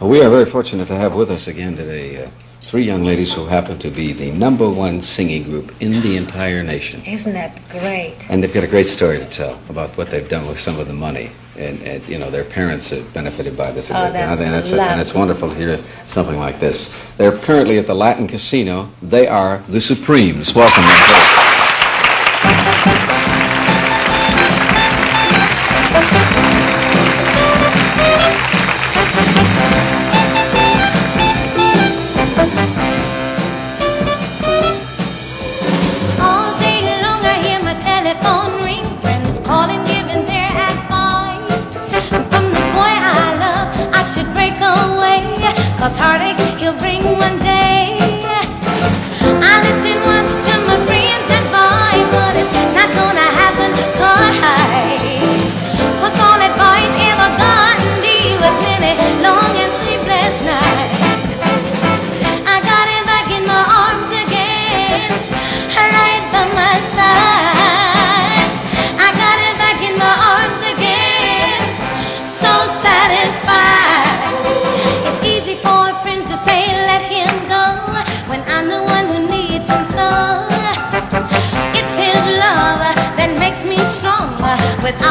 Well, we are very fortunate to have with us again today uh, three young ladies who happen to be the number one singing group in the entire nation. Isn't that great? And they've got a great story to tell about what they've done with some of the money. And, and you know, their parents have benefited by this. Oh, that's and, it's, and it's wonderful to hear something like this. They're currently at the Latin Casino. They are the Supremes. Welcome.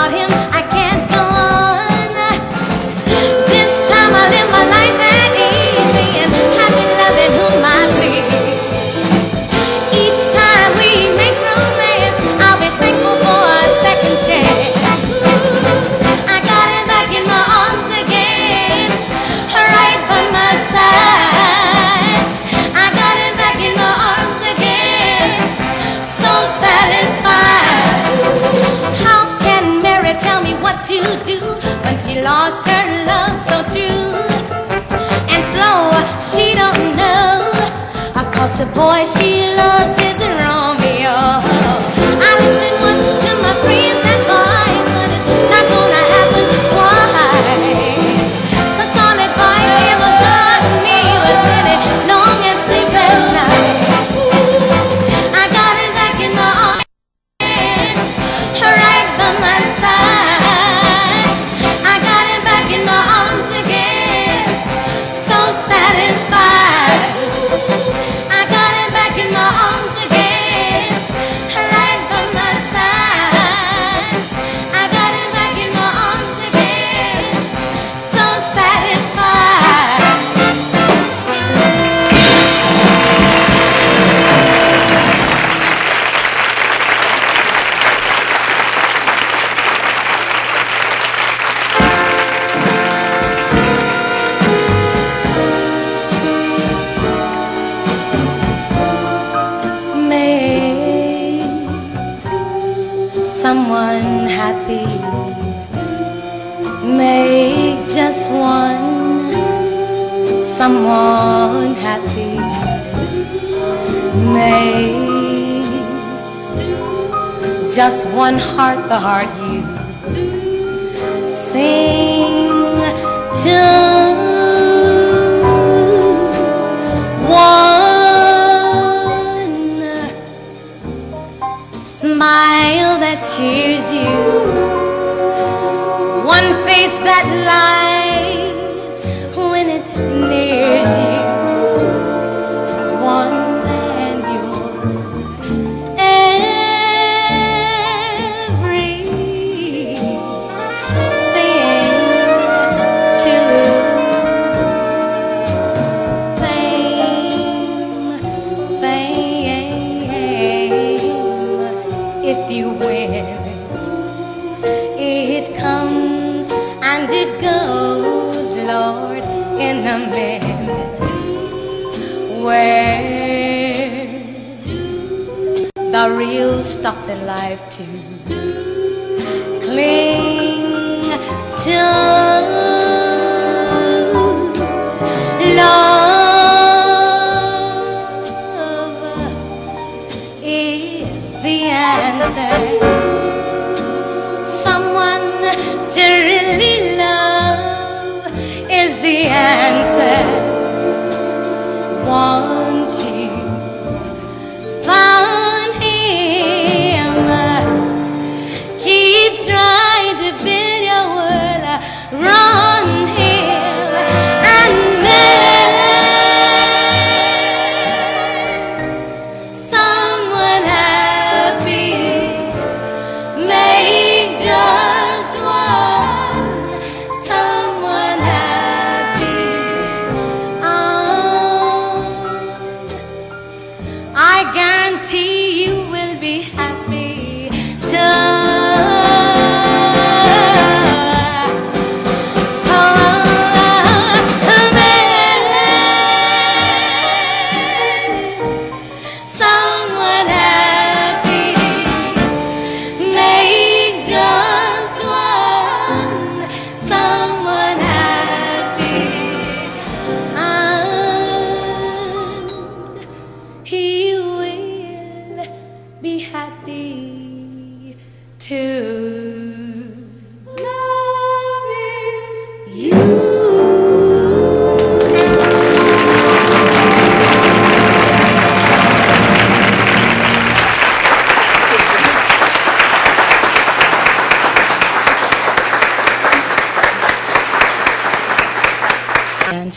Without him, I lost her love so true? And Flo, she don't know, cause the boy she loves is happy. Make just one someone happy. Make just one heart the heart you sing to one smile that you, it you, you're everything to fame, fame. If you win it, it comes Where the real stuff in life to cling to.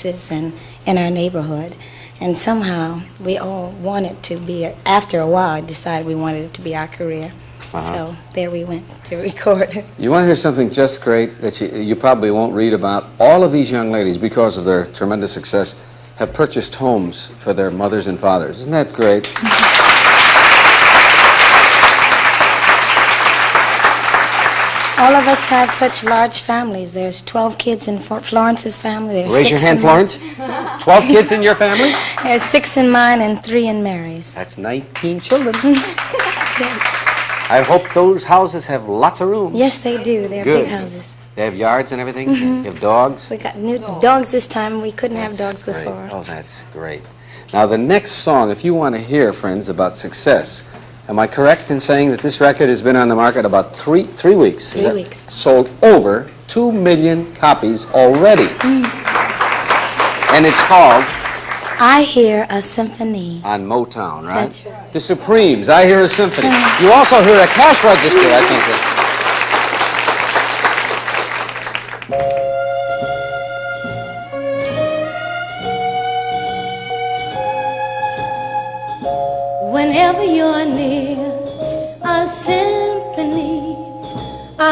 Dances and in our neighborhood. And somehow we all wanted to be, after a while, decided we wanted it to be our career. Uh-huh. So there we went to record. You want to hear something just great that you, you probably won't read about? All of these young ladies, because of their tremendous success, have purchased homes for their mothers and fathers. Isn't that great? All of us have such large families. There's 12 kids in Fort Florence's family. There's Raise six your hand, Florence. 12 kids in your family? There's six in mine and three in Mary's. That's 19 children. Yes, I hope those houses have lots of room. yes they do. They're Good. big houses. They have yards and everything? Mm-hmm. They have dogs? We got new dogs this time. We couldn't have dogs great. before. Oh, that's great. Now, the next song, if you want to hear, friends, about success, am I correct in saying that this record has been on the market about three, three weeks? Three weeks. Sold over two million copies already. Mm. And it's called I hear a symphony. on Motown, right? That's right. The Supremes, I Hear a Symphony. Mm. You also hear a cash register, I think.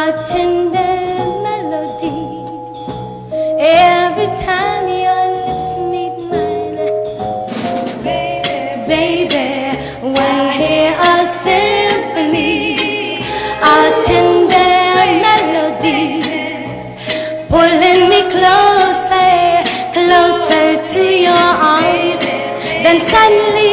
A tender melody, every time your lips meet mine, baby, when I hear a symphony, a tender melody, pulling me closer, closer to your arms, then suddenly.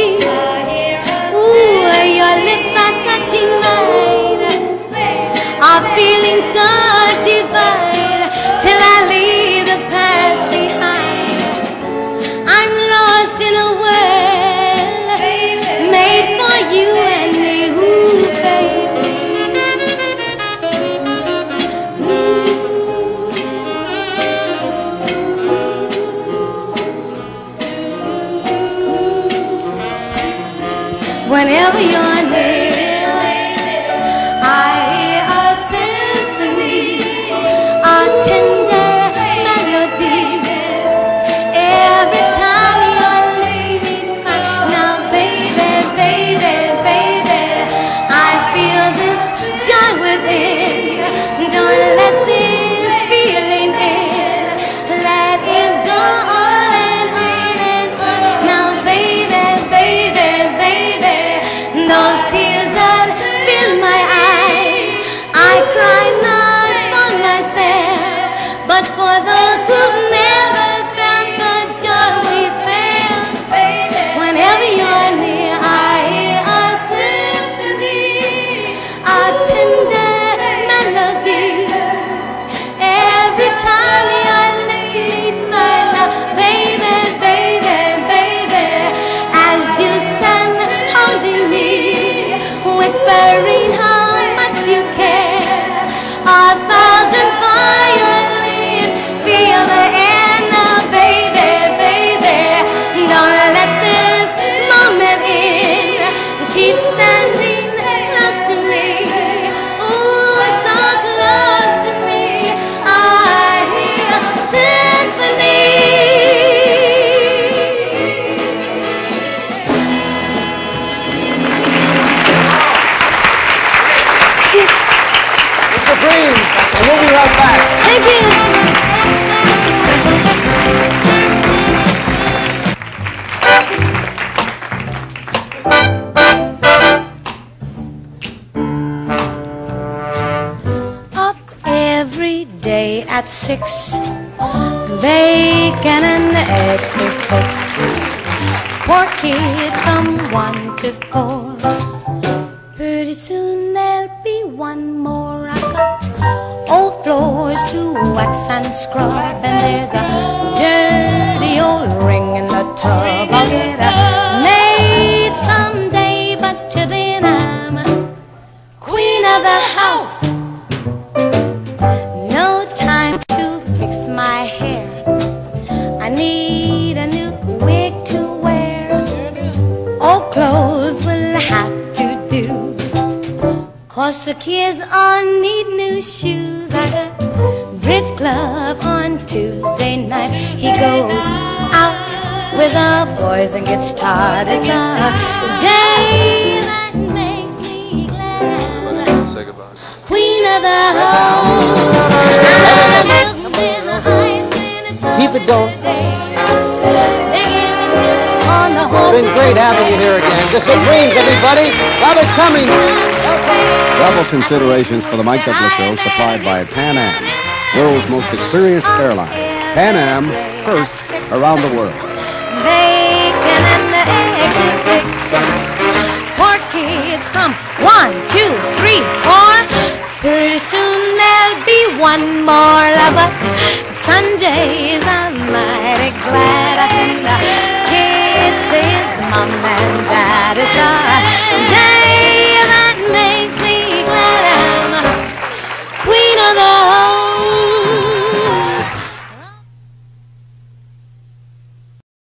At six, bacon and eggs to fix. Poor kids from one to four. Pretty soon there'll be one more I got. Old floors to wax and scrub, and there's a Cause the kids all need new shoes. I got bridge club on Tuesday night. He goes out with the boys and gets tired. It's a day that makes me glad. Say goodbye. Queen of the house. I'm the milk with the highest in his Keep it going. They give me tips on the It's whole been great having you here again. The Supremes, everybody. Robert Cummings. Double considerations for the Mike Douglas Show supplied by Pan Am, world's most experienced airline. Pan Am, first around the world. bacon and the eggs and fixin'. Poor kids from one, two, three, four. Pretty soon there'll be one more lover. Sundays